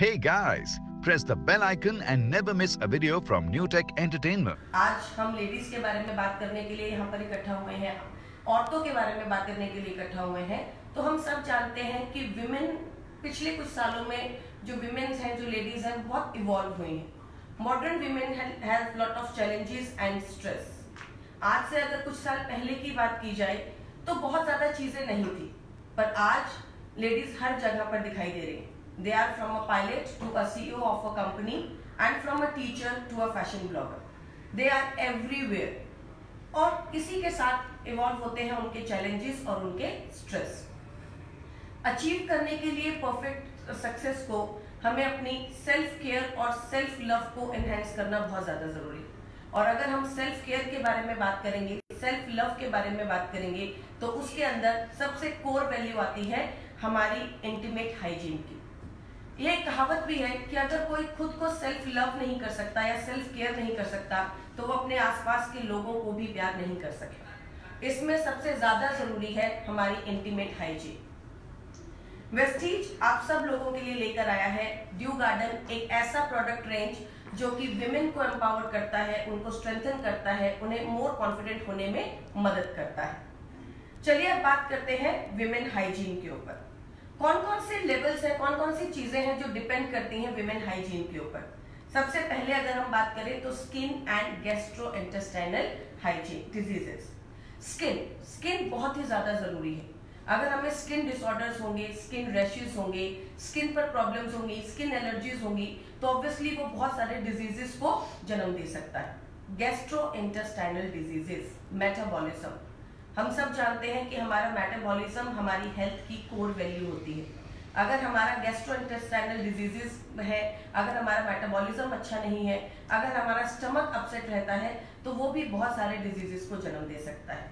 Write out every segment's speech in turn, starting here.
Hey guys, press the bell icon and never miss a video from New Tech Entertainment. आज हम ladies के बारे में बात करने के लिए यहाँ पर इकट्ठा हुए हैं। औरतों के बारे में बात करने के लिए इकट्ठा हुए हैं। तो हम सब जानते हैं कि विमेन पिछले कुछ सालों में जो विमेन्स हैं जो लेडीज़ हैं बहुत इवॉल्व हुई हैं। Modern women has lot of challenges and stress आज से अगर कुछ साल पहले की बात की जाए तो बहुत ज़्यादा चीज़ें नहीं थी। पर आज लेडीज़ हर जगह पर दिखाई दे रही हैं। They are from a pilot to a CEO of a company and from a teacher to a fashion blogger. They are everywhere. और इसी के साथ इवॉल्व होते हैं उनके चैलेंजेस और उनके स्ट्रेस अचीव करने के लिए परफेक्ट सक्सेस को हमें अपनी सेल्फ केयर और सेल्फ लव को एनहेंस करना बहुत ज़्यादा ज़रूरी है और अगर हम सेल्फ केयर के बारे में बात करेंगे सेल्फ लव के बारे में बात करेंगे तो उसके अंदर सबसे कोर वैल्यू आती है हमारी इंटीमेट हाइजीन की ये कहावत भी है कि अगर कोई खुद को सेल्फ लव नहीं कर सकता या सेल्फ केयर नहीं कर सकता तो वो अपने आसपास के लोगों को भी प्यार नहीं कर सकता इसमें सबसे ज़्यादा ज़रूरी है हमारी इंटीमेट हाइजीन वेस्टीज आप सब लोगों के लिए लेकर आया है। ड्यू गार्डन एक ऐसा प्रोडक्ट रेंज जो कि विमेन को एम्पावर करता है, उनको स्ट्रेंथन करता है, उन्हें मोर कॉन्फिडेंट होने में मदद करता है। चलिए अब बात करते हैं विमेन हाइजीन के ऊपर। कौन कौन से लेवल्स हैं कौन कौन सी चीज़ें हैं जो डिपेंड करती हैं विमेन हाइजीन के ऊपर? सबसे पहले अगर हम बात करें तो skin and gastrointestinal hygiene diseases skin skin बहुत ही ज़्यादा ज़रूरी है। अगर हमें स्किन डिसऑर्डर्स होंगे स्किन रैशेज होंगे स्किन पर प्रॉब्लम्स होंगी स्किन एलर्जीज होंगी तो ऑब्वियसली वो बहुत सारे डिजीजेस को जन्म दे सकता है। गैस्ट्रो इंटेस्टाइनल डिजीजेस मेटाबॉलिज्म हम सब जानते हैं कि हमारा मेटाबॉलिज्म हमारी हेल्थ की कोर वैल्यू होती है। अगर हमारा गैस्ट्रोइंटेस्टाइनल डिजीजेस है, अगर हमारा मेटाबॉलिज्म अच्छा नहीं है, अगर हमारा स्टमक अपसेट रहता है तो वो भी बहुत सारे डिजीजेस को जन्म दे सकता है।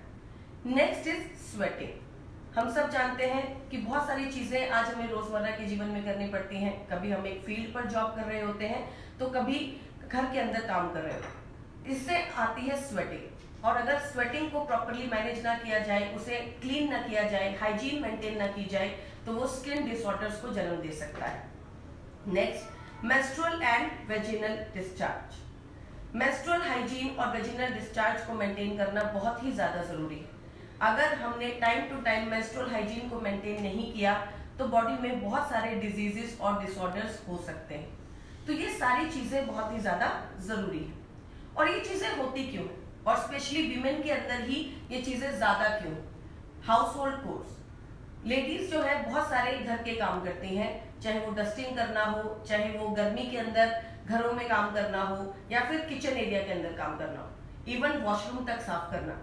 नेक्स्ट इज़ स्वेटिंग हम सब जानते हैं कि बहुत सारी चीज़ें आज हमें रोज़मर्रा के जीवन में करनी पड़ती हैं। कभी हम एक फ़ील्ड पर जॉब कर रहे होते हैं तो कभी घर के अंदर काम कर रहे होते हैं। इससे आती है स्वेटिंग और अगर स्वेटिंग को प्रॉपरली मैनेज ना किया जाए, उसे क्लीन ना किया जाए हाइजीन मेंटेन ना की जाए तो वो स्किन डिसऑर्डर्स को जन्म दे सकता है। Next menstrual and vaginal discharge menstrual hygiene और वेजिनल डिस्चार्ज को मेंटेन करना बहुत ही ज़्यादा ज़रूरी है। अगर हमने time to time menstrual hygiene को मेंटेन नहीं किया तो बॉडी में बहुत सारे डिजीजेस और डिसऑर्डर्स हो सकते हैं। तो ये सारी चीज़ें बहुत ही ज़्यादा ज़रूरी है। और ये चीज़ें होती क्यों है? और स्पेशली वीमेन के अंदर ही ये चीज़ें ज़्यादा क्यों? हाउस होल्ड कोर्स लेडीज़ जो है, बहुत सारे घर के काम करती हैं, चाहे वो डस्टिंग करना हो, चाहे वो गर्मी के अंदर घरों में काम करना हो, या फिर किचन एरिया के अंदर काम करना हो इवन वॉशरूम तक साफ़ करना।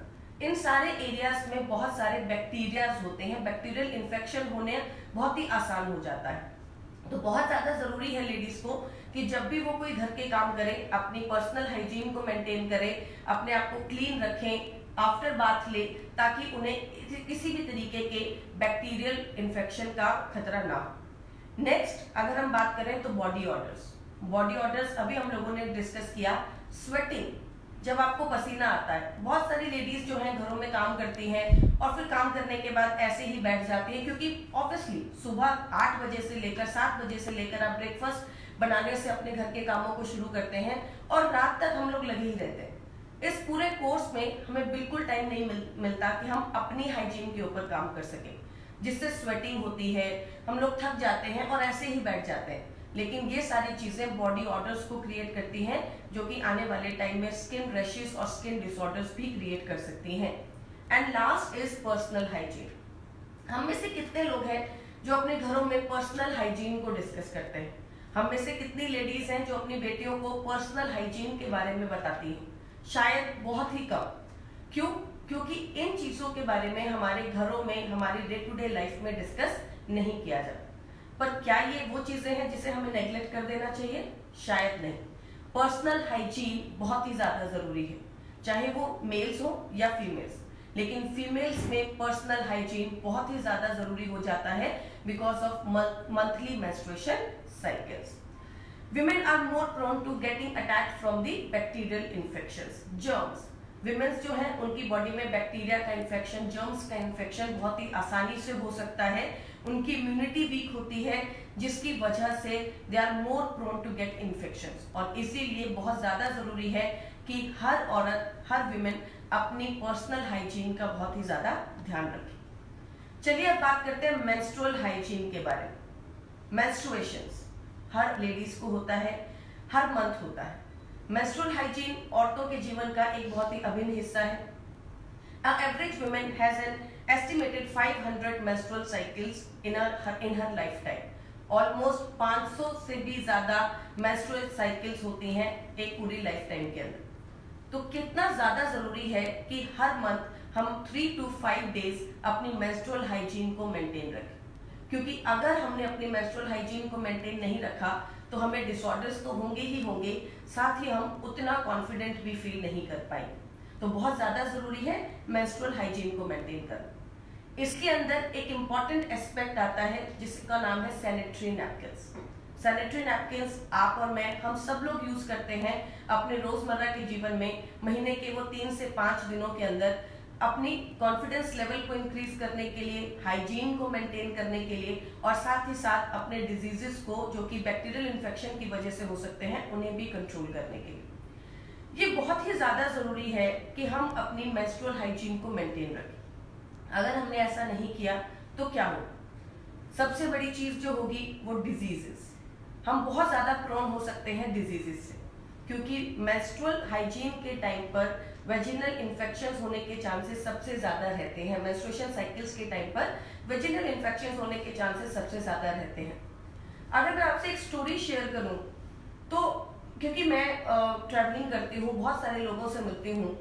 इन सारे एरियाज़ में बहुत सारे बैक्टीरियाज होते हैं बैक्टीरियल इन्फेक्शन होने बहुत ही आसान हो जाता है। तो बहुत ज़्यादा ज़रूरी है लेडीज़ को कि जब भी वो कोई घर के काम करे, अपनी पर्सनल हाइजीन को मेंटेन करे, अपने आप को क्लीन रखें आफ्टर बाथ ले, ताकि उन्हें किसी भी तरीके के बैक्टीरियल इन्फेक्शन का खतरा ना हो। नेक्स्ट अगर हम बात करें तो बॉडी ऑर्डर्स बॉडी ऑर्डर्स अभी हम लोगों ने डिस्कस किया। स्वेटिंग जब आपको पसीना आता है, बहुत सारी लेडीज़ जो हैं घरों में काम करती हैं और फिर काम करने के बाद ऐसे ही बैठ जाती हैं, क्योंकि ऑब्वियसली सुबह आठ बजे से लेकर सात बजे से लेकर आप ब्रेकफास्ट बनाने से अपने घर के कामों को शुरू करते हैं और रात तक हम लोग लगे ही रहते हैं। इस पूरे कोर्स में हमें बिल्कुल टाइम नहीं मिल, मिलता कि हम अपनी हाइजीन के ऊपर काम कर सकें जिससे स्वेटिंग होती है हम लोग थक जाते हैं और ऐसे ही बैठ जाते हैं। लेकिन ये सारी चीज़ें बॉडी ऑर्डर्स को क्रिएट करती हैं जो कि आने वाले टाइम में स्किन रेशेस और स्किन डिसऑर्डर्स भी क्रिएट कर सकती हैं। And last is personal hygiene हम में से कितने लोग हैं जो अपने घरों में पर्सनल हाइजीन को डिस्कस करते हैं? हम में से कितनी लेडीज़ हैं जो अपनी बेटियों को पर्सनल हाइजीन के बारे में बताती हैं? शायद बहुत ही कम। क्यों? क्योंकि इन चीज़ों के बारे में हमारे घरों में, हमारी डे टू डे लाइफ में डिस्कस नहीं किया जाता। पर क्या ये वो चीज़ें हैं जिसे हमें नेग्लेक्ट कर देना चाहिए? शायद नहीं। पर्सनल हाइजीन बहुत ही ज़्यादा ज़रूरी है। चाहे वो मेल्स हो या फीमेल्स लेकिन फीमेल्स में पर्सनल हाइजीन बहुत ही ज़्यादा ज़रूरी हो जाता है because of monthly menstruation cycles women are more prone to getting attack from the bacterial infection germs womens जो है, उनकी बॉडी में बैक्टीरिया का इन्फेक्शन जर्म्स का इन्फेक्शन बहुत ही आसानी से हो सकता है। उनकी इम्यूनिटी वीक होती है, जिसकी वजह से they are more prone to get infection और इसीलिए बहुत ज़्यादा ज़रूरी है कि हर औरत, हर विमेन अपनी पर्सनल हाइजीन का बहुत ही ज़्यादा ध्यान रखें। चलिए अब बात करते हैं मेंस्ट्रुअल हाइजीन के बारे में। मेंस्ट्रुएशंस हर लेडीज़ को होता है, हर मंथ होता है। मेंस्ट्रुअल हाइजीन औरतों के जीवन का एक बहुत ही अभिन्न हिस्सा है। A average woman has an estimated 500 menstrual cycles in her in her lifetime. Almost 500 से भी ज़्यादा menstrual cycles होती हैं एक पूरी लाइफ टाइम के अंदर। तो कितना ज़्यादा ज़रूरी है कि हर मंथ हम थ्री टू फाइव डेज़ अपनी menstrual हाइजीन को मेंटेन रखें। क्योंकि अगर हमने अपनी menstrual हाइजीन को मेंटेन नहीं रखा तो हमें डिसऑर्डर्स तो होंगे ही होंगे, साथ ही हम उतना कॉन्फिडेंट भी फील नहीं कर पाएँगे। तो बहुत ज़्यादा ज़रूरी है मेंस्ट्रुअल हाइजीन को मेंटेन करना। इसके अंदर एक इंपॉर्टेंट एस्पेक्ट आता है, जिसका नाम है सैनिटरी नैपकिन्स सैनिटरी नैपकिन्स आप और मैं, हम सब लोग यूज़ करते हैं अपने रोज़मर्रा के जीवन में, महीने के वो तीन से पाँच दिनों के अंदर, अपनी कॉन्फिडेंस लेवल को इंक्रीज करने के लिए हाइजीन को मेंटेन करने के लिए, और साथ ही साथ अपने डिजीजेस को, जो कि बैक्टीरियल इन्फेक्शन की वजह से हो सकते हैं, उन्हें भी कंट्रोल करने के लिए। ये बहुत ही ज़्यादा ज़रूरी है कि हम अपनी मेंस्ट्रुअल हाइजीन को मेंटेन रखें। अगर हमने ऐसा नहीं किया तो क्या होगा? सबसे बड़ी चीज़ जो होगी, वो डिजीजेस हम बहुत ज़्यादा प्रोन हो सकते हैं डिजीजेस से, क्योंकि मेंस्ट्रुअल हाइजीन के टाइम पर वेजिनल इन्फेक्शन होने के चांसेस सबसे ज़्यादा रहते हैं। मेंस्ट्रुएशन साइकिल्स के टाइम पर वेजिनल इन्फेक्शन होने के चांसेस सबसे ज़्यादा रहते हैं। अगर मैं आपसे एक स्टोरी शेयर करूँ तो क्योंकि मैं ट्रैवलिंग करती हूँ, बहुत सारे लोगों से मिलती हूँ,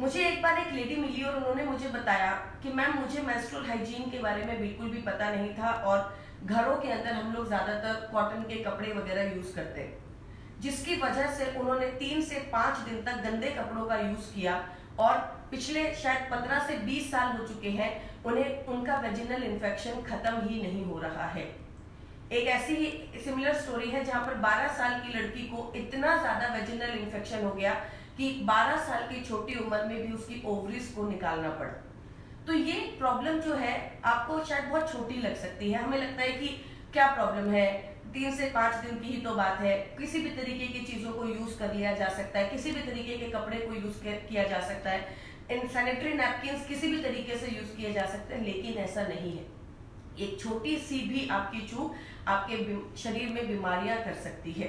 मुझे एक बार एक लेडी मिली और उन्होंने मुझे बताया कि मैम, मुझे मेस्ट्रोल हाइजीन के बारे में बिल्कुल भी पता नहीं था और घरों के अंदर हम लोग ज़्यादातर कॉटन के कपड़े वगैरह यूज़ करते हैं। जिसकी वजह से उन्होंने तीन से पाँच दिन तक गंदे कपड़ों का यूज़ किया और पिछले शायद पंद्रह से बीस साल हो चुके हैं, उन्हें उनका वेजिनल इन्फेक्शन खत्म ही नहीं हो रहा है। एक ऐसी ही सिमिलर स्टोरी है जहाँ पर 12 साल की लड़की को इतना ज़्यादा वेजिनल इन्फेक्शन हो गया कि 12 साल की छोटी उम्र में भी उसकी ओवरीज को निकालना पड़ा। तो ये प्रॉब्लम जो है, आपको शायद बहुत छोटी लग सकती है। हमें लगता है कि क्या प्रॉब्लम है? तीन से पाँच दिन की ही तो बात है। किसी भी तरीके की चीज़ों को यूज़ कर लिया जा सकता है। किसी भी तरीके के कपड़े को यूज़ किया जा सकता है। इन सैनिटरी नैपकिन किसी भी तरीके से यूज़ किए जा सकते हैं, लेकिन ऐसा नहीं है। एक छोटी सी भी आपकी चूक आपके शरीर में बीमारियाँ कर सकती है।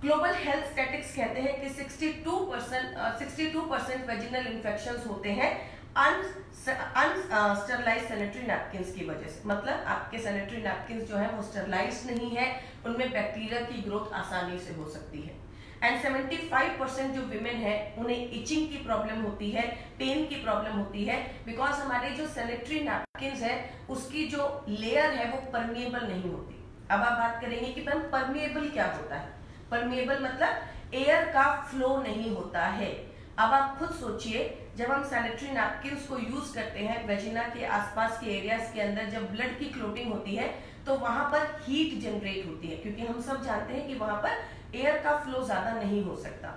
ग्लोबल हेल्थ स्टैटिक्स कहते हैं कि 62 percent sixty two percent vaginal infection होते हैं। अनस्टरलाइज सैनिटरी नैपकिन की वजह से। मतलब आपके सैनिटरी नैपकिन जो है, वो स्टरलाइज नहीं है, उनमें बैक्टीरिया की ग्रोथ आसानी से हो सकती है। एंड 75 परसेंट जो विमेन है, उन्हें इचिंग की प्रॉब्लम होती है पेन की प्रॉब्लम होती है बिकॉज़ हमारे जो सैनिटरी नैपकिन है, उसकी जो लेयर है, वो परमिएबल नहीं होती। अब आप बात करेंगे कि मैम परमिएबल क्या होता है? परमिएबल मतलब एयर का फ्लो नहीं होता है। अब आप खुद सोचिए जब हम सैनिटरी नैपकिन को यूज़ करते हैं वेजिना के आसपास के एरियाज़ के अंदर जब ब्लड की क्लोटिंग होती है तो वहाँ पर हीट जनरेट होती है, क्योंकि हम सब जानते हैं कि वहाँ पर एयर का फ्लो ज़्यादा नहीं हो सकता।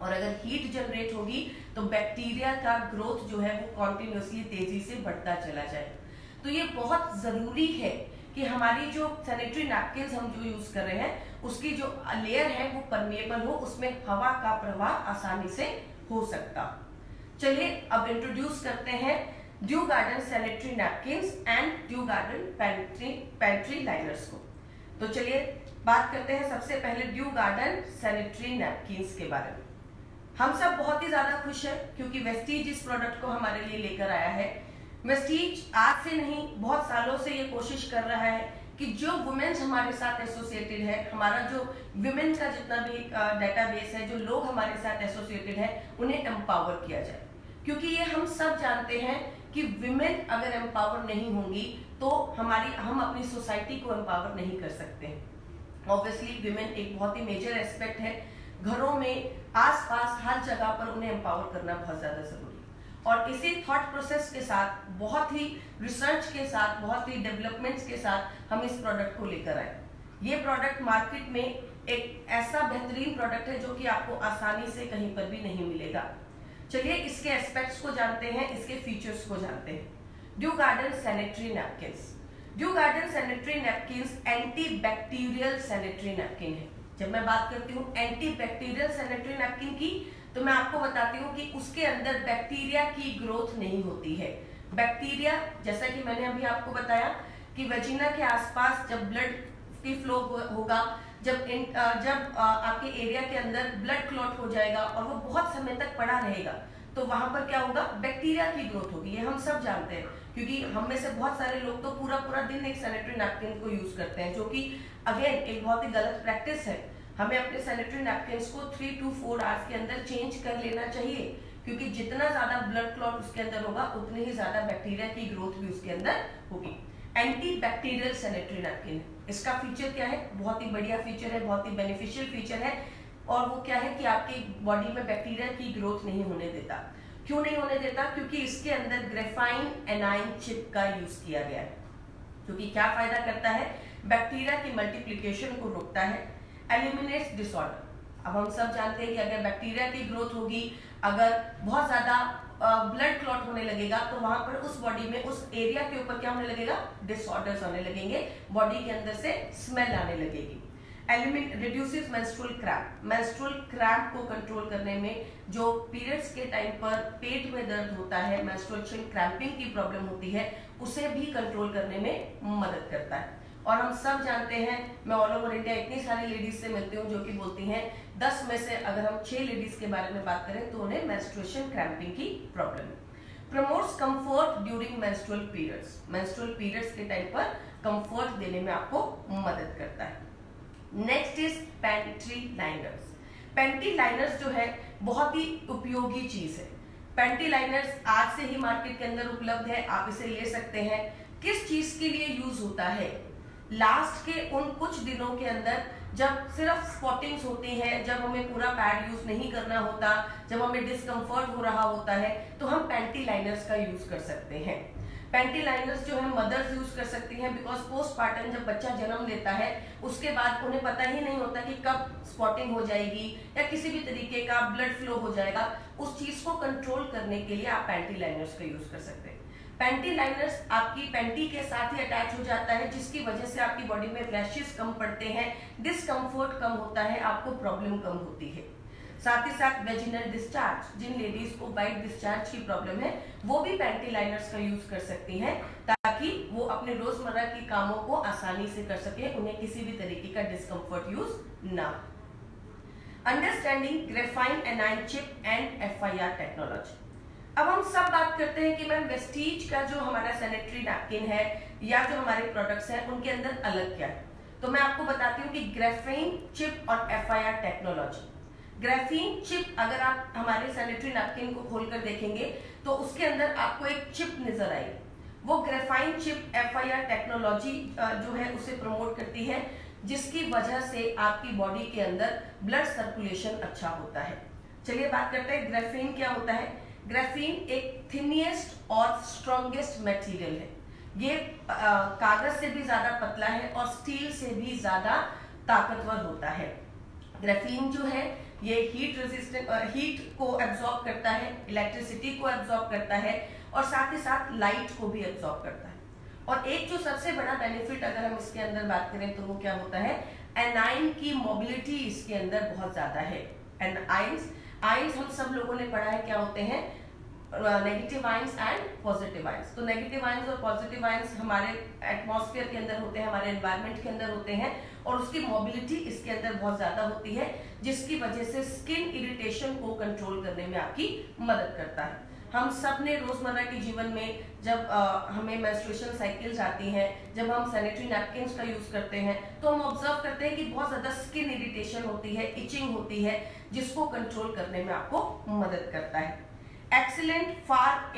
और अगर हीट जनरेट होगी तो बैक्टीरिया का ग्रोथ जो है वो कॉन्टिन्यूसली तेज़ी से बढ़ता चला जाए। तो ये बहुत ज़रूरी है कि हमारी जो सैनिटरी नैपकिन हम जो यूज़ कर रहे हैं, उसकी जो लेयर है वो परमिएबल हो, उसमें हवा का प्रवाह आसानी से हो सकता चलिए अब इंट्रोड्यूस करते हैं Dew Garden sanitary napkin and Dew Garden pantry pantry liners को। तो चलिए बात करते हैं सबसे पहले ड्यू गार्डन सैनिटरी नैपकिन के बारे में। हम सब बहुत ही ज़्यादा खुश हैं क्योंकि वेस्टीज इस प्रोडक्ट को हमारे लिए लेकर आया है। वेस्टीज आज से नहीं, बहुत सालों से ये कोशिश कर रहा है कि जो वुमेन्स हमारे साथ एसोसिएटेड है, हमारा जो वुमेन्स का जितना भी डेटाबेस है, जो लोग हमारे साथ एसोसिएटेड है, उन्हें एम्पावर किया जाए। क्योंकि ये हम सब जानते हैं कि विमेन अगर एम्पावर नहीं होंगी तो हमारी, हम अपनी सोसाइटी को एम्पावर नहीं कर सकते ऑब्वियसली विमेन एक बहुत ही मेजर एस्पेक्ट है। घरों में, आसपास, हर जगह पर उन्हें एम्पावर करना बहुत ज़्यादा ज़रूरी और इसी थॉट प्रोसेस के साथ, बहुत ही रिसर्च के साथ, बहुत ही डेवलपमेंट्स के साथ हम इस प्रोडक्ट को लेकर आए। ये प्रोडक्ट मार्केट में एक ऐसा बेहतरीन प्रोडक्ट है जो कि आपको आसानी से कहीं पर भी नहीं मिलेगा। चलिए इसके एस्पेक्ट्स को जानते हैं, इसके फीचर्स को जानते हैं। Dew Garden sanitary napkin Dew Garden sanitary napkin anti bacterial sanitary napkin है। जब मैं बात करती हूँ एंटी बैक्टीरियल सैनिटरी नैपकिन की तो मैं आपको बताती हूँ कि उसके अंदर बैक्टीरिया की ग्रोथ नहीं होती है। बैक्टीरिया जैसा कि मैंने अभी आपको बताया कि वेजिना के आसपास जब ब्लड की फ्लो होगा जब इन जब आपके एरिया के अंदर ब्लड क्लॉट हो जाएगा और वो बहुत समय तक पड़ा रहेगा तो वहाँ पर क्या होगा? बैक्टीरिया की ग्रोथ होगी, ये हम सब जानते हैं। क्योंकि हम में से बहुत सारे लोग तो पूरा पूरा दिन एक सैनिटरी नैपकिन को यूज़ करते हैं, जो कि अगेन एक बहुत ही गलत प्रैक्टिस है। हमें अपने सैनिटरी नैपकिन को थ्री टू फोर आवर्स के अंदर चेंज कर लेना चाहिए, क्योंकि जितना ज़्यादा ब्लड क्लॉट उसके अंदर होगा, उतनी ही ज़्यादा बैक्टीरिया की ग्रोथ भी उसके अंदर होगी। एंटी बैक्टीरियल सैनिटरी नैपकिन इसका फीचर क्या है? बहुत ही बढ़िया फीचर है, बहुत ही बेनिफिशियल फीचर है। और वो क्या है कि आपकी बॉडी में बैक्टीरिया की ग्रोथ नहीं होने देता। क्यों नहीं होने देता? क्योंकि इसके अंदर ग्रेफाइन एनाइन चिप का यूज़ किया गया है। क्योंकि क्या फ़ायदा करता है? बैक्टीरिया की मल्टीप्लीकेशन को रोकता है। एलिमिनेट्स डिसऑर्डर अब हम सब जानते हैं कि अगर बैक्टीरिया की ग्रोथ होगी, अगर बहुत ज़्यादा ब्लड क्लॉट होने लगेगा तो वहाँ पर उस बॉडी में, उस एरिया के ऊपर क्या होने लगेगा? डिसऑर्डर्स होने लगेंगे। बॉडी के अंदर से स्मेल आने लगेगी। Element reduces menstrual cramp menstrual cramp को कंट्रोल करने में जो पीरियड्स के टाइम पर पेट में दर्द होता है मेंस्ट्रुएशन क्रैम्पिंग की प्रॉब्लम होती है, उसे भी कंट्रोल करने में मदद करता है। और हम सब जानते हैं, मैं ऑल ओवर इंडिया इतनी सारी लेडीज़ से मिलती हूँ जो कि बोलती हैं दस में से अगर हम छह लेडीज़ के बारे में बात करें तो उन्हें मेंस्ट्रुएशन क्रैम्पिंग की problem promotes comfort during menstrual periods menstrual periods के टाइम पर कंफर्ट देने में आपको मदद करता है। Next is pantry liners panty liners जो है, बहुत ही उपयोगी चीज़ है। पेंटी लाइनर्स आज से ही मार्केट के अंदर उपलब्ध है, आप इसे ले सकते हैं। किस चीज़ के लिए यूज़ होता है? लास्ट के उन कुछ दिनों के अंदर जब सिर्फ़ स्पॉटिंग्स होती है, जब हमें पूरा पैड यूज़ नहीं करना होता, जब हमें डिस्कम्फर्ट हो रहा होता है तो हम पेंटी लाइनर्स का यूज़ कर सकते हैं। पेंटी लाइनर्स जो है मदर्स यूज़ कर सकती हैं बिकॉज़ पोस्टमार्टम जब बच्चा जन्म लेता है, उसके बाद उन्हें पता ही नहीं होता कि कब स्पॉटिंग हो जाएगी, या किसी भी तरीके का ब्लड फ्लो हो जाएगा, उस चीज़ को कंट्रोल करने के लिए आप पेंटी लाइनर्स का यूज़ कर सकते हैं। पेंटी लाइनर्स आपकी पेंटी के साथ ही अटैच हो जाता है, जिसकी वजह से आपकी बॉडी में रैशेस कम पड़ते हैं। डिस्कम्फर्ट कम होता है, आपको प्रॉब्लम कम होती है। साथ ही साथ वेजिनल डिस्चार्ज जिन लेडीज़ को वाइट डिस्चार्ज की प्रॉब्लम है, वो भी पेंटी लाइनर्स का यूज़ कर सकती हैं, ताकि वो अपने रोज़मर्रा के कामों को आसानी से कर सके, उन्हें किसी भी तरीके का डिस्कम्फर्ट यूज़ ना understanding graphene anion chip and F technology अब हम सब बात करते हैं कि मैम वेस्टीज का जो हमारा सैनिटरी नैपकिन है या जो हमारे प्रोडक्ट्स हैं, उनके अंदर अलग क्या है? तो मैं आपको बताती हूँ कि ग्रेफीन चिप और एफ़ टेक्नोलॉजी ग्रेफीन चिप अगर आप हमारे सैनिटरी नैपकिन को खोलकर देखेंगे तो उसके अंदर आपको एक चिप नज़र आएगी। वो ग्रेफाइन चिप एफआईआर टेक्नोलॉजी जो है, उसे प्रमोट करती है, जिसकी वजह से आपकी बॉडी के अंदर ब्लड सर्कुलेशन अच्छा होता है। चलिए बात करते हैं ग्रेफीन क्या होता है? ग्राफीन एक थिनिएस्ट और स्ट्रॉन्गेस्ट मटेरियल है। ये कागज़ से भी ज़्यादा पतला है और स्टील से भी ज़्यादा ताकतवर होता है। ग्राफीन जो है, ये हीट रेजिस्टेंट हीट को एब्जॉर्ब करता है इलेक्ट्रिसिटी को एब्जॉर्ब करता है और साथ ही साथ लाइट को भी एब्जॉर्ब करता है। और एक जो सबसे बड़ा बेनिफिट अगर हम इसके अंदर बात करें तो वो क्या होता है? एनाइन की मोबिलिटी इसके अंदर बहुत ज़्यादा है। एंड आइंस आइंस हम सब लोगों ने पढ़ा है क्या होते हैं? Negative ions and positive ions तो नेगेटिव आइंस और पॉजिटिव आइंस हमारे एटमॉस्फेयर के अंदर होते हैं हमारे एनवायरमेंट के अंदर होते हैं और उसकी मोबिलिटी इसके अंदर बहुत ज़्यादा होती है जिसकी वजह से स्किन इरिटेशन को कंट्रोल करने में आपकी मदद करता है। हम सबने रोज़मर्रा के जीवन में जब आ, हमें मेंस्ट्रुएशन साइकिल्स आती हैं जब हम सैनिटरी नैपकिन का यूज़ करते हैं तो हम ऑब्ज़र्व करते हैं कि बहुत ज़्यादा स्किन इरिटेशन होती है इचिंग होती है जिसको कंट्रोल करने में आपको मदद करता है।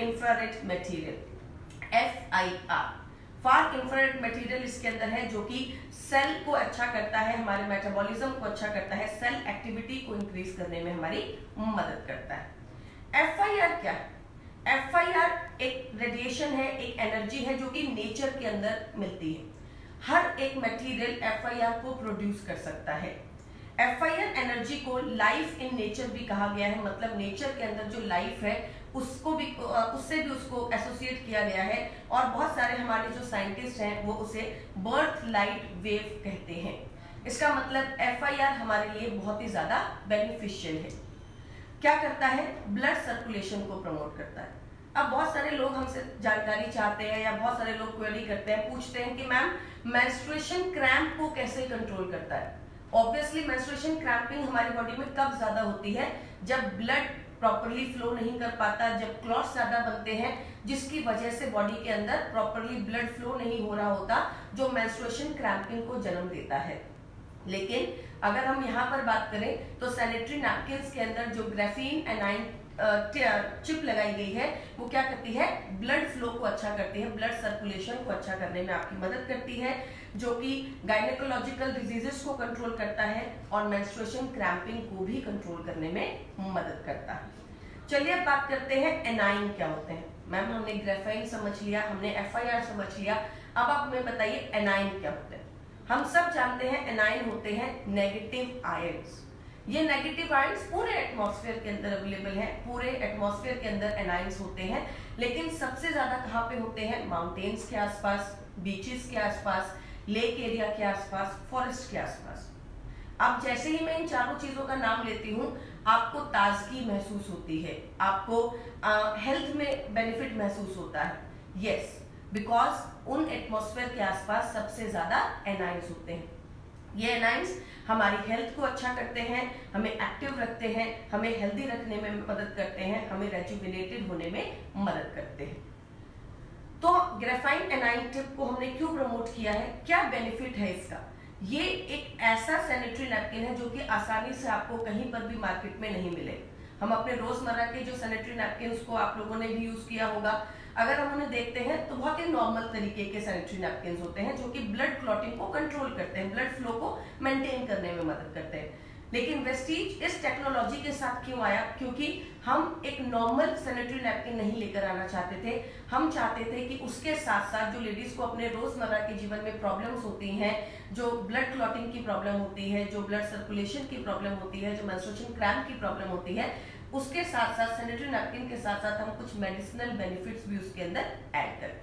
Infrared material F I R far infrared material इसके अंदर है जो कि सेल को अच्छा करता है, हमारे मेटाबॉलिज्म को अच्छा करता है सेल एक्टिविटी को इंक्रीज करने में हमारी मदद करता है। एफ़ आई आर क्या है? एफ़ आई आर एक रेडिएशन है, एक एनर्जी है जो कि नेचर के अंदर मिलती है। हर एक मटेरियल आर को प्रोड्यूस कर सकता है। एफआईआर एनर्जी को लाइफ इन नेचर भी कहा गया है। मतलब नेचर के अंदर जो लाइफ है, उसको भी उससे भी उसको एसोसिएट किया गया है। और बहुत सारे हमारे जो साइंटिस्ट हैं, वो उसे बर्थ लाइट वेव कहते हैं। इसका मतलब एफआईआर हमारे लिए बहुत ही ज़्यादा बेनिफिशियल है। क्या करता है? ब्लड सर्कुलेशन को प्रमोट करता है। अब बहुत सारे लोग हमसे जानकारी चाहते हैं या बहुत सारे लोग क्वेरी करते हैं, पूछते हैं कि मैम मेंस्ट्रुएशन क्रैम्प को कैसे कंट्रोल करता है? ऑब्वियसली मेंस्ट्रुएशन क्रैम्पिंग हमारी बॉडी में कब ज़्यादा होती है जब ब्लड प्रॉपरली फ्लो नहीं कर पाता, जब क्लॉट्स ज़्यादा बनते हैं, जिसकी वजह से बॉडी के अंदर प्रॉपरली ब्लड फ्लो नहीं हो रहा होता, जो मेंस्ट्रुएशन क्रैम्पिंग को जन्म देता है। लेकिन अगर हम यहाँ पर बात करें तो सैनिटरी नैपकिन के अंदर जो ग्रेफीन एनाइन चिप लगाई गई है, वो क्या करती है? ब्लड फ्लो को अच्छा करती है ब्लड सर्कुलेशन को अच्छा करने में आपकी मदद करती है। जो कि गायनेकोलॉजिकल डिजीजेस को कंट्रोल करता है और मेंस्ट्रुएशन क्रैम्पिंग को भी कंट्रोल करने में मदद करता है। चलिए अब बात करते हैं एनाइन क्या होते हैं। मैम, हमने ग्रेफाइन समझ लिया, हमने एफआईआर समझ लिया। अब आप हमें बताइए एनाइन क्या होते हैं। हम सब जानते हैं एनाइन होते हैं नेगेटिव आयन्स ये नेगेटिव आयन्स पूरे एटमॉस्फेयर के अंदर अवेलेबल है, पूरे एटमॉस्फेयर के अंदर एनाइंस होते हैं, लेकिन सबसे ज़्यादा कहाँ पे होते हैं? माउंटेन्स के आसपास बीचेस के आसपास लेक एरिया के आसपास, फॉरेस्ट के आसपास। अब जैसे ही मैं इन चारों चीज़ों का नाम लेती हूँ, आपको ताजगी महसूस होती है। आपको हेल्थ में बेनिफिट महसूस होता है। यस बिकॉज़ उन एटमोस्फेयर के आसपास सबसे ज़्यादा एनाइंस होते हैं। ये एनाइंस हमारी हेल्थ को अच्छा करते हैं, हमें एक्टिव रखते हैं, हमें हेल्दी रखने में मदद करते हैं, हमें रेजुविनेटेड होने में मदद करते हैं। तो ग्रेफाइन एनाइन टिप को हमने क्यों प्रमोट किया है? क्या बेनिफिट है इसका? ये एक ऐसा सैनिटरी नैपकिन है जो कि आसानी से आपको कहीं पर भी मार्केट में नहीं मिले। हम अपने रोज़मर्रा के जो सैनिटरी नैपकिन को आप लोगों ने भी यूज़ किया होगा। अगर हम उन्हें देखते हैं तो बहुत ही नॉर्मल तरीके के सैनिटरी नैपकिन होते हैं, जो कि ब्लड क्लॉटिंग को कंट्रोल करते हैं ब्लड फ्लो को मेंटेन करने में मदद करते हैं। लेकिन वेस्टीज इस टेक्नोलॉजी के साथ क्यों आया? क्योंकि हम एक नॉर्मल सैनिटरी नैपकिन नहीं लेकर आना चाहते थे। हम चाहते थे कि उसके साथ साथ जो लेडीज़ को अपने रोज़मर्रा के जीवन में प्रॉब्लम्स होती हैं, जो ब्लड क्लॉटिंग की प्रॉब्लम होती है, जो ब्लड सर्कुलेशन की प्रॉब्लम होती है, जो मेंस्ट्रुएशन क्रैम्प की प्रॉब्लम होती है, उसके साथ साथ सैनिटरी नैपकिन के साथ साथ हम कुछ मेडिसिनल बेनिफिट्स भी उसके अंदर ऐड करें।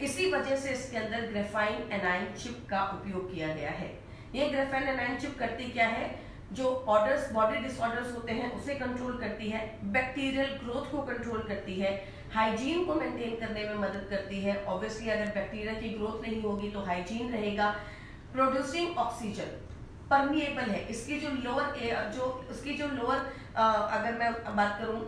इसी वजह से इसके अंदर ग्रेफाइन एनाइन चिप का उपयोग किया गया है। ये ग्रेफाइन एनाइन चिप करती क्या है? जो ऑर्डर्स बॉडी डिसऑर्डर्स होते हैं, उसे कंट्रोल करती है बैक्टीरियल ग्रोथ को कंट्रोल करती है हाइजीन को मेंटेन करने में मदद करती है। ऑब्वियसली अगर बैक्टीरिया की ग्रोथ नहीं होगी तो हाइजीन रहेगा। प्रोड्यूसिंग ऑक्सीजन परमिएबल है। इसकी जो लोअर जो उसकी जो लोअर अगर मैं बात करूँ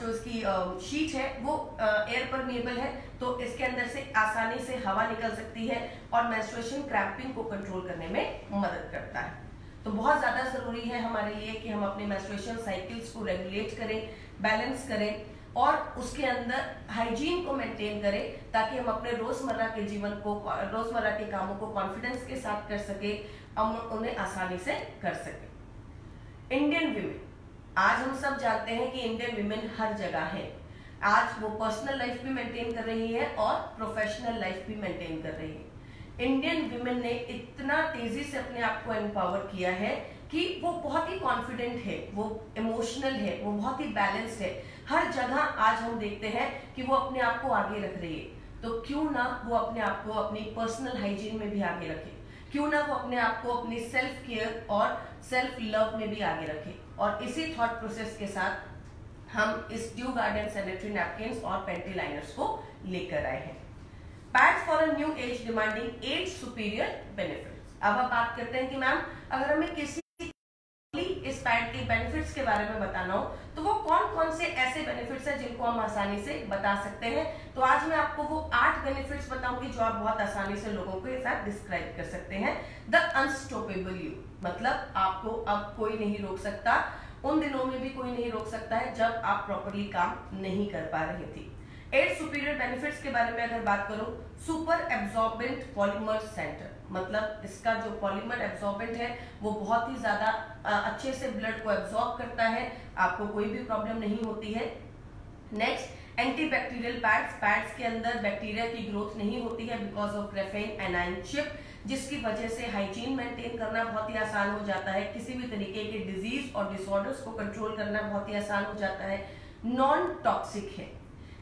जो इसकी शीट है, वो एयर परमिएबल है तो इसके अंदर से आसानी से हवा निकल सकती है और मेंस्ट्रुएशन क्रैम्पिंग को कंट्रोल करने में मदद करता है। तो बहुत ज़्यादा ज़रूरी है हमारे लिए कि हम अपने मेंस्ट्रुएशन साइकिल्स को रेगुलेट करें बैलेंस करें और उसके अंदर हाइजीन को मेंटेन करें ताकि हम अपने रोज़मर्रा के जीवन को, रोज़मर्रा के कामों को कॉन्फिडेंस के साथ कर सके, हम उन्हें आसानी से कर सके। इंडियन विमेन आज हम सब जानते हैं कि इंडियन विमेन हर जगह है। आज वो पर्सनल लाइफ भी मेंटेन कर रही है और प्रोफेशनल लाइफ भी मेंटेन कर रही है। इंडियन विमेन ने इतना तेज़ी से अपने आप को एम्पावर किया है कि वो बहुत ही कॉन्फिडेंट है, वो इमोशनल है, वो बहुत ही बैलेंस्ड है। हर जगह आज हम देखते हैं कि वो अपने आप को आगे रख रही है। तो क्यों ना वो अपने आप को अपनी पर्सनल हाइजीन में भी आगे रखे। क्यों ना वो अपने आप को अपनी सेल्फ केयर और सेल्फ लव में भी आगे रखे। और इसी थॉट प्रोसेस के साथ हम इस ड्यू गार्डन सैनिटरी नैपकिन और पेंटी लाइनर्स को लेकर आए हैं। Pads for a new age demanding at superior benefits अब आप बात करते हैं कि मैम, अगर हमें किसी इस पैड के बेनिफिट्स के बारे में बताना हो तो वो कौन कौन से ऐसे बेनिफिट्स हैं जिनको हम आसानी से बता सकते हैं? तो आज मैं आपको वो आठ बेनिफिट्स बताऊँगी जो आप बहुत आसानी से लोगों के साथ डिस्क्राइब कर सकते हैं. द अनस्टॉपेबल यू मतलब आपको अब कोई नहीं रोक सकता, उन दिनों में भी कोई नहीं रोक सकता है जब आप प्रॉपरली काम नहीं कर पा रहे थे। एट सुपीरियर बेनिफिट्स के बारे में अगर बात करूँ सुपर एब्सॉर्बेंट पॉलीमर सेंटर मतलब इसका जो पॉलीमर एब्सॉर्बेंट है, वो बहुत ही ज़्यादा अच्छे से ब्लड को एब्सॉर्ब करता है। आपको कोई भी प्रॉब्लम नहीं होती है। नेक्स्ट एंटीबैक्टीरियल पैड्स पैड्स के अंदर बैक्टीरिया की ग्रोथ नहीं होती है because of graphene anion chip जिसकी वजह से हाइजीन मेंटेन करना बहुत ही आसान हो जाता है। किसी भी तरीके के डिज़ीज़ और डिसऑर्डर्स को कंट्रोल करना बहुत ही आसान हो जाता है। नॉन टॉक्सिक है।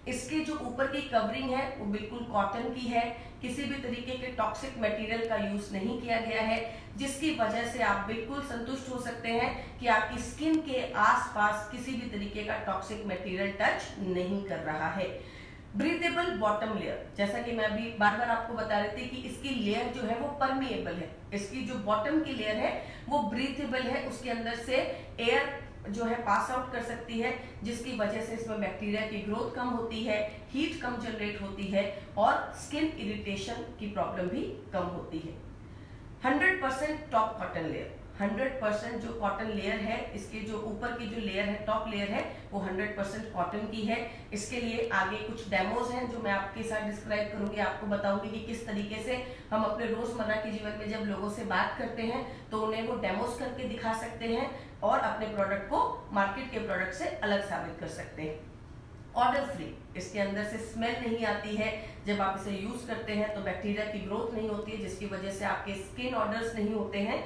इसके जो ऊपर की कवरिंग है, वो बिल्कुल कॉटन की है। किसी भी तरीके के टॉक्सिक मटेरियल का यूज़ नहीं किया गया है, जिसकी वजह से आप बिल्कुल संतुष्ट हो सकते हैं कि आपकी स्किन के आसपास किसी भी तरीके का टॉक्सिक मटेरियल टच नहीं कर रहा है। ब्रीथेबल बॉटम लेयर जैसा कि मैं अभी बार बार आपको बता रही थी कि इसकी लेयर जो है वो परमिएबल है। इसकी जो बॉटम की लेयर है, वो ब्रीथेबल है। उसके अंदर से एयर जो है पास आउट कर सकती है, जिसकी वजह से इसमें बैक्टीरिया की ग्रोथ कम होती है हीट कम जनरेट होती है और स्किन इरिटेशन की प्रॉब्लम भी कम होती है। 100% परसेंट टॉप कॉटन लेयर 100% जो कॉटन लेयर है, इसके जो ऊपर की जो लेयर है टॉप लेयर है, वो 100% कॉटन की है। इसके लिए आगे कुछ डेमोज हैं जो मैं आपके साथ डिस्क्राइब करूँगी, आपको बताऊँगी कि किस तरीके से हम अपने रोज़मर्रा के जीवन में जब लोगों से बात करते हैं तो उन्हें वो डेमोज करके दिखा सकते हैं। और अपने प्रोडक्ट को मार्केट के प्रोडक्ट से अलग साबित कर सकते हैं। ऑर्डर फ्री इसके अंदर से स्मेल नहीं आती है। जब आप इसे यूज़ करते हैं तो बैक्टीरिया की ग्रोथ नहीं होती है, जिसकी वजह से आपके स्किन ऑर्डर्स नहीं होते हैं।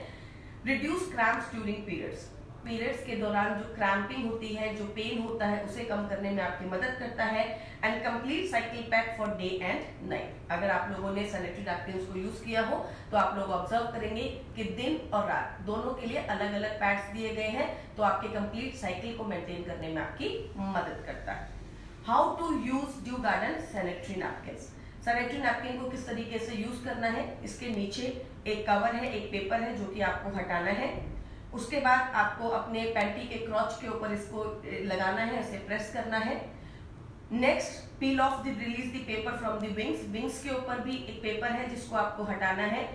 Reduce cramps during periods periods के दौरान जो क्रैम्पिंग होती है, जो पेन होता है, उसे कम करने में आपकी मदद करता है and complete cycle pack for day and night अगर आप लोगों ने सैनिटरी नैपकिन को यूज़ किया हो तो आप लोग ऑब्ज़र्व करेंगे कि दिन और रात दोनों के लिए अलग अलग पैड्स दिए गए हैं तो आपके कंप्लीट साइकिल को मेंटेन करने में आपकी मदद करता है. How to use Dew Garden sanitary napkin sanitary napkin को किस तरीके से यूज़ करना है? इसके नीचे एक कवर है, एक पेपर है जो कि आपको हटाना है. उसके बाद आपको अपने पैंटी के क्रॉच के ऊपर इसको लगाना है इसे प्रेस करना है। Next peel off the release the paper from the wings wings के ऊपर भी एक पेपर है जिसको आपको हटाना है।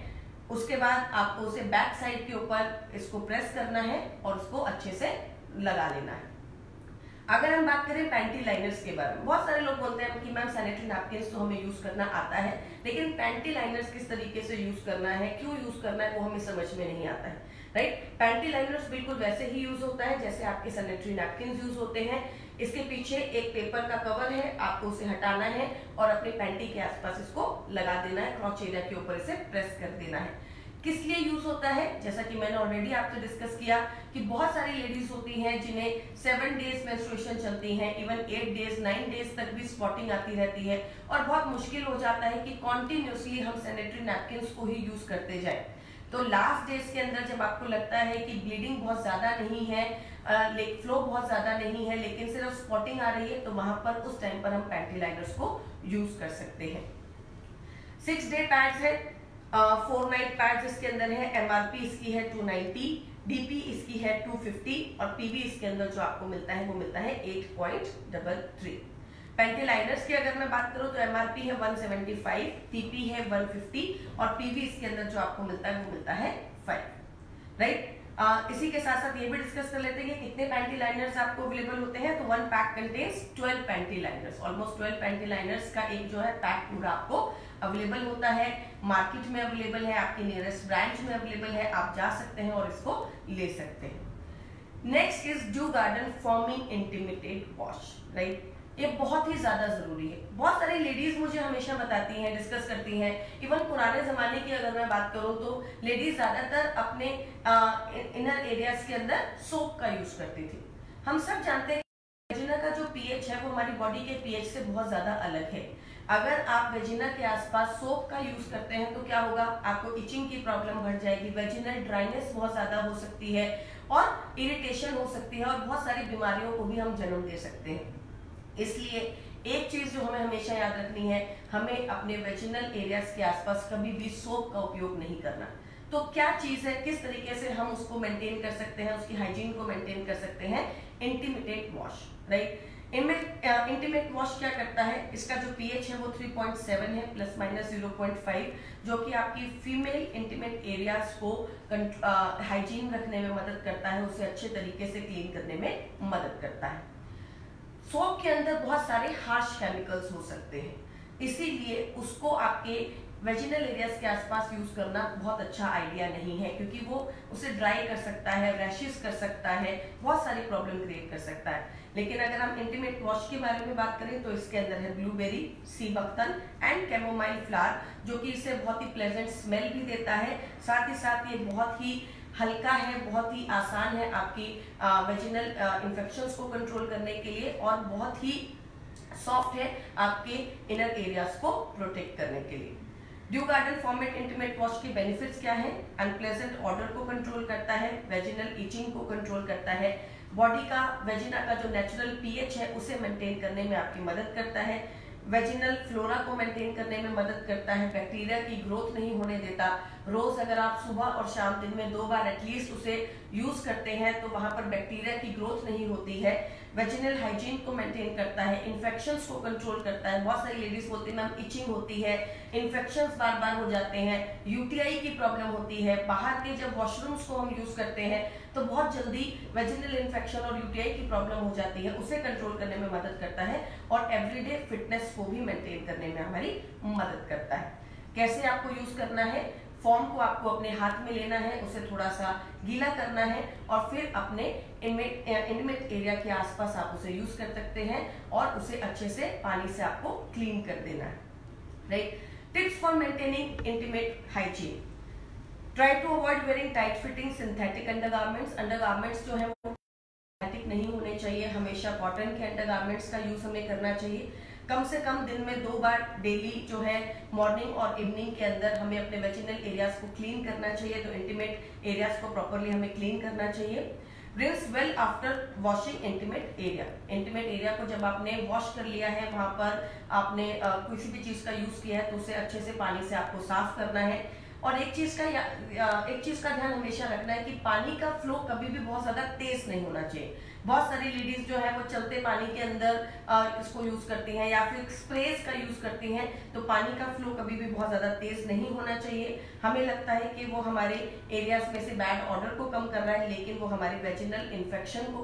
उसके बाद आपको उसे बैक साइड के ऊपर इसको प्रेस करना है और उसको अच्छे से लगा लेना है। अगर हम बात करें पैंटी लाइनर्स के बारे में, बहुत सारे लोग बोलते हैं कि मैम सैनिटरी नैपकिन तो हमें यूज़ करना आता है, लेकिन पैंटी लाइनर्स किस तरीके से यूज़ करना है, क्यों यूज़ करना है वो हमें समझ में नहीं आता है। राइट? पैंटी लाइनर्स बिल्कुल वैसे ही यूज़ होता है, जैसे आपके सैनिटरी नैपकिन यूज़ होते हैं। इसके पीछे एक पेपर का कवर है, आपको उसे हटाना है और अपने पैंटी के आसपास इसको लगा देना है क्रॉच एरिया के ऊपर इसे प्रेस कर देना है। किस लिए यूज़ होता है? जैसा कि मैंने ऑलरेडी आपसे डिस्कस किया कि बहुत सारी लेडीज़ होती हैं जिन्हें सेवन डेज़ मेंस्ट्रुएशन चलती हैं even eight days nine days तक भी स्पॉटिंग आती रहती है। और बहुत मुश्किल हो जाता है कि कॉन्टिन्यूसली हम सैनिटरी नैपकिन को ही यूज़ करते जाए। तो लास्ट डेज़ के अंदर जब आपको लगता है कि ब्लीडिंग बहुत ज़्यादा नहीं है फ्लो बहुत ज़्यादा नहीं है, लेकिन सिर्फ़ स्पॉटिंग आ रही है तो वहाँ पर उस टाइम पर हम पैंटी लाइनर्स को यूज़ कर सकते हैं। सिक्स डे पैड्स है फोर नाइट पैड्स इसके अंदर है एमआरपी इसकी है 290 डीपी इसकी है 250 और पीवी इसके अंदर जो आपको मिलता है, वो मिलता है 8.33 पेंटी लाइनर्स की अगर मैं बात करूँ तो एमआरपी है 175 टीपी है 150 और पीवी इसके अंदर जो आपको मिलता है वो मिलता है 5 राइट Uh, इसी के साथ साथ ये भी डिस्कस कर लेते हैं कितने पैंटी लाइनर्स आपको अवेलेबल होते हैं। तो one pack contains 12 panty liners almost 12 panty liners का एक जो है पैक पूरा आपको अवेलेबल होता है। मार्केट में अवेलेबल है आपके नियरेस्ट ब्रांच में अवेलेबल है। आप जा सकते हैं और इसको ले सकते हैं। Next is Dew Garden foaming intimate wash right ये बहुत ही ज़्यादा ज़रूरी है। बहुत सारी लेडीज़ मुझे हमेशा बताती हैं डिस्कस करती हैं इवन पुराने जमाने की अगर मैं बात करूँ तो लेडीज़ ज़्यादातर अपने इनर एरियाज़ के अंदर सोप का यूज़ करती थी। हम सब जानते हैं वेजिना का जो पीएच है वो हमारी बॉडी के पीएच से बहुत ज़्यादा अलग है। अगर आप वेजिना के आसपास सोप का यूज़ करते हैं तो क्या होगा? आपको इचिंग की प्रॉब्लम बढ़ जाएगी वेजिनल ड्राइनेस बहुत ज़्यादा हो सकती है और इरिटेशन हो सकती है और बहुत सारी बीमारियों को भी हम जन्म दे सकते हैं। इसलिए एक चीज़ जो हमें हमेशा याद रखनी है, हमें अपने वेजिनल एरियाज़ के आसपास कभी भी सोप का उपयोग नहीं करना। तो क्या चीज़ है, किस तरीके से हम उसको मेंटेन कर सकते हैं, उसकी हाइजीन को मेंटेन कर सकते हैं? Intimate wash right intimate wash क्या करता है? इसका जो पीएच है वो 3.7 है प्लस माइनस 0.5 जो कि आपकी फीमेल इंटीमेट एरियाज़ को हाइजीन रखने में मदद करता है, उसे अच्छे तरीके से क्लीन करने में मदद करता है। सोप के अंदर बहुत सारे हार्श केमिकल्स हो सकते हैं। इसीलिए उसको आपके वेजिनल एरियाज़ के आसपास यूज़ करना बहुत अच्छा आइडिया नहीं है, क्योंकि वो उसे ड्राई कर सकता है रैशेस कर सकता है, बहुत सारी प्रॉब्लम क्रिएट कर सकता है। लेकिन अगर हम इंटीमेट वॉश के बारे में बात करें तो इसके अंदर है blueberry sea buckthorn and chamomile flower जो कि इसे बहुत ही प्लेजेंट स्मेल भी देता है, साथ ही साथ ये बहुत ही हल्का है, बहुत ही आसान है आपकी वेजिनल इन्फेक्शंस को कंट्रोल करने के लिए और बहुत ही सॉफ्ट है आपके इनर एरियाज़ को प्रोटेक्ट करने के लिए। Dew Garden foaming intimate wash के बेनिफिट्स क्या है? अनप्लेजेंट ऑर्डर को कंट्रोल करता है वेजिनल इचिंग को कंट्रोल करता है। बॉडी का वेजिना का जो नेचुरल पीएच है, उसे मेंटेन करने में आपकी मदद करता है। वेजिनल फ्लोरा को मेंटेन करने में मदद करता है बैक्टीरिया की ग्रोथ नहीं होने देता। रोज अगर आप सुबह और शाम दिन में दो बार एटलीस्ट उसे यूज़ करते हैं तो वहाँ पर बैक्टीरिया की ग्रोथ नहीं होती है। वेजिनल हाइजीन को मेंटेन करता है इन्फेक्शन को कंट्रोल करता है। बहुत सारी लेडीज़ बोलती है, मैम इचिंग होती है। इन्फेक्शन बार बार हो जाते हैं यूटीआई की प्रॉब्लम होती है। बाहर के जब वॉशरूम्स को हम यूज़ करते हैं तो बहुत जल्दी वेजिनल इन्फेक्शन और यूटीआई की प्रॉब्लम हो जाती है। उसे कंट्रोल करने में मदद करता है और एवरीडे फिटनेस को भी मेंटेन करने में हमारी मदद करता है। कैसे आपको यूज़ करना है? फॉर्म को आपको अपने हाथ में लेना है, उसे थोड़ा सा गीला करना है और फिर अपने इंटीमेट एरिया के आसपास आप उसे यूज़ कर सकते हैं और उसे अच्छे से पानी से आपको क्लीन कर देना है। Right tips for maintaining intimate hygiene try to avoid wearing tight fitting synthetic undergarments undergarments जो है वो सिंथेटिक नहीं होने चाहिए। हमेशा कॉटन के अंडरगारमेंट्स का यूज़ हमें करना चाहिए। कम से कम दिन में दो बार डेली जो है मॉर्निंग और इवनिंग के अंदर हमें अपने वेजिनल एरियाज़ को क्लीन करना चाहिए तो इंटीमेट एरियाज़ को प्रॉपरली हमें क्लीन करना चाहिए। Rinse well after washing intimate area intimate area को जब आपने वॉश कर लिया है, वहाँ पर आपने किसी भी चीज़ का यूज़ किया है तो उसे अच्छे से पानी से आपको साफ़ करना है। और एक चीज़ का एक चीज़ का ध्यान हमेशा रखना है कि पानी का फ्लो कभी भी बहुत ज़्यादा तेज नहीं होना चाहिए। बहुत सारी लेडीज़ जो है, वो चलते पानी के अंदर इसको यूज़ करती हैं या फिर स्प्रेज का यूज़ करती हैं तो पानी का फ्लो कभी भी बहुत ज़्यादा तेज नहीं होना चाहिए। हमें लगता है कि वो हमारे एरियाज़ में से बैड ऑर्डर को कम कर रहा है, लेकिन वो हमारे वेजिनल इन्फेक्शन को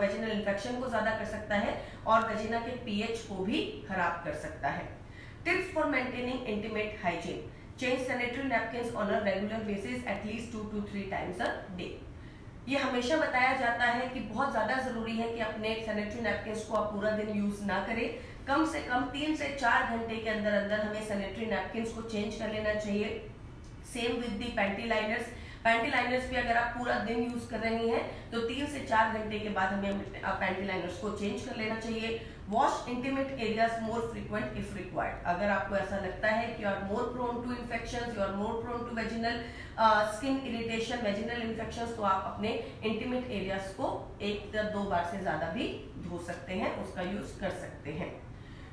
वेजिनल इन्फेक्शन को ज़्यादा कर सकता है और वेजिना के पीएच को भी खराब कर सकता है। Tips for maintaining intimate hygiene change sanitary napkin on a regular basis at least two two three times a day ये हमेशा बताया जाता है कि बहुत ज़्यादा ज़रूरी है कि अपने सैनिटरी नैपकिन को आप पूरा दिन यूज़ ना करें। कम से कम तीन से चार घंटे के अंदर अंदर हमें सैनिटरी नैपकिन को चेंज कर लेना चाहिए। Same with the panty liners panty liners भी अगर आप पूरा दिन यूज़ कर रही हैं तो तीन से चार घंटे के बाद हमें पैंटी लाइनर्स को चेंज कर लेना चाहिए। Wash intimate areas more frequent if required अगर आपको ऐसा लगता है कि you are more prone to infection you are more prone to vaginal skin irritation vaginal infection तो आप अपने इंटीमेट एरियाज़ को एक या दो बार से ज़्यादा भी धो सकते हैं, उसका यूज़ कर सकते हैं।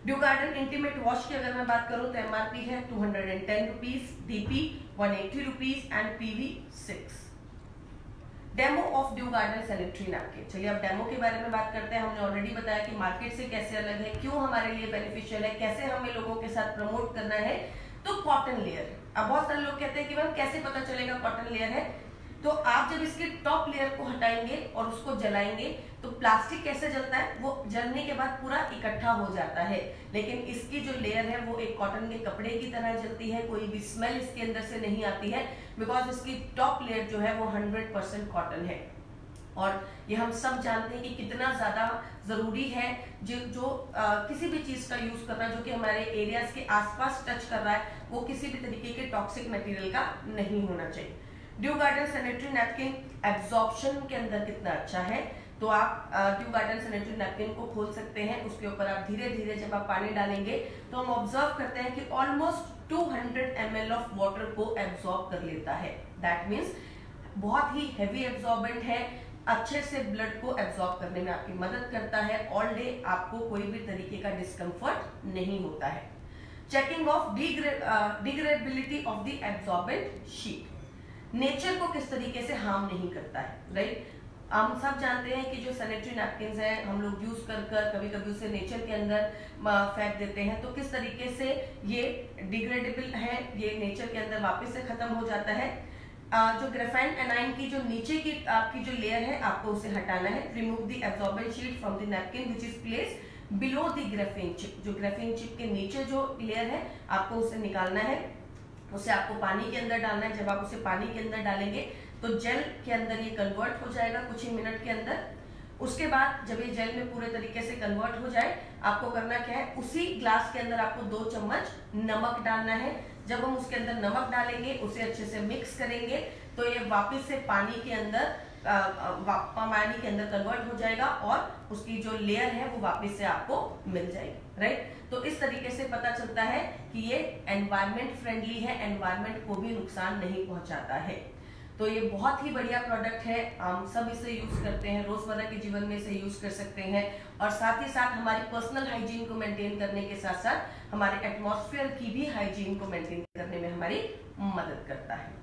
ड्यू गार्डन इंटीमेट वॉश की अगर मैं बात करूँ तो एमआरपी है two hundred and ten rupees DP one eighty rupees and PV six demo of Dew Garden sanitary napkin चलिए, अब डेमो के बारे में बात करते हैं। हमने ऑलरेडी बताया कि मार्केट से कैसे अलग है, क्यों हमारे लिए बेनिफिशियल है, कैसे हमें लोगों के साथ प्रमोट करना है। तो कॉटन लेयर अब बहुत सारे लोग कहते हैं कि मैम, कैसे पता चलेगा कॉटन लेयर है? तो आप जब इसके टॉप लेयर को हटाएँगे और उसको जलाएँगे तो प्लास्टिक कैसे जलता है? वो जलने के बाद पूरा इकट्ठा हो जाता है। लेकिन इसकी जो लेयर है वो एक कॉटन के कपड़े की तरह जलती है। कोई भी स्मेल इसके अंदर से नहीं आती है बिकॉज़ इसकी टॉप लेयर जो है वो हंड्रेड परसेंट कॉटन है। और ये हम सब जानते हैं कि कितना ज़्यादा ज़रूरी है जो जो आ, किसी भी चीज़ का यूज़ करना जो कि हमारे एरियाज़ के आसपास टच कर रहा है वो किसी भी तरीके के टॉक्सिक मटेरियल का नहीं होना चाहिए। Dew Garden sanitary napkin absorption के अंदर कितना अच्छा है? तो आप ड्यू गार्डन सैनिटरी नैपकिन को खोल सकते हैं, उसके ऊपर आप धीरे धीरे जब आप पानी डालेंगे तो हम ऑब्ज़र्व करते हैं कि ऑलमोस्ट 200 हंड्रेड ऑफ़ वाटर को एब्जॉर्ब कर लेता है। दैट मीन्स बहुत ही हैवी एब्जॉर्बेंट है, अच्छे से ब्लड को एब्जॉर्ब करने में आपकी मदद करता है ऑल डे आपको कोई भी तरीके का डिस्कम्फर्ट नहीं होता है। Checking of degradability of the absorbent sheet nature को किस तरीके से हार्म नहीं करता है राइट हम सब जानते हैं कि जो सैनिटरी नैपकिन है, हम लोग यूज़ कर कर कभी कभी उसे नेचर के अंदर फेंक देते हैं। तो किस तरीके से ये डिग्रेडेबल है, ये नेचर के अंदर वापस से खत्म हो जाता है? जो ग्रेफाइन एनाइन की जो नीचे की, आपकी जो लेयर है, आपको उसे हटाना है। Remove the absorbent sheet from the napkin which is place below the graphene chip जो ग्रेफिन चिप के नीचे जो लेयर है, आपको उसे निकालना है। उसे आपको पानी के अंदर डालना है। जब आप उसे पानी के अंदर डालेंगे तो जेल के अंदर ये कन्वर्ट हो जाएगा कुछ ही मिनट के अंदर। उसके बाद जब ये जेल में पूरे तरीके से कन्वर्ट हो जाए, आपको करना क्या है? उसी ग्लास के अंदर आपको दो चम्मच नमक डालना है। जब हम उसके अंदर नमक डालेंगे, उसे अच्छे से मिक्स करेंगे तो ये वापस से पानी के अंदर पानी के अंदर कन्वर्ट हो जाएगा और उसकी जो लेयर है, वो वापस से आपको मिल जाएगी। राइट तो इस तरीके से पता चलता है कि ये एनवायरमेंट फ्रेंडली है एनवायरमेंट को भी नुकसान नहीं पहुंचाता है। तो ये बहुत ही बढ़िया प्रोडक्ट है। हम सब इसे यूज़ करते हैं, रोज़मर्रा के जीवन में इसे यूज़ कर सकते हैं। और साथ ही साथ हमारी पर्सनल हाइजीन को मेंटेन करने के साथ साथ हमारे एटमॉस्फेयर की भी हाइजीन को मेंटेन करने में हमारी मदद करता है।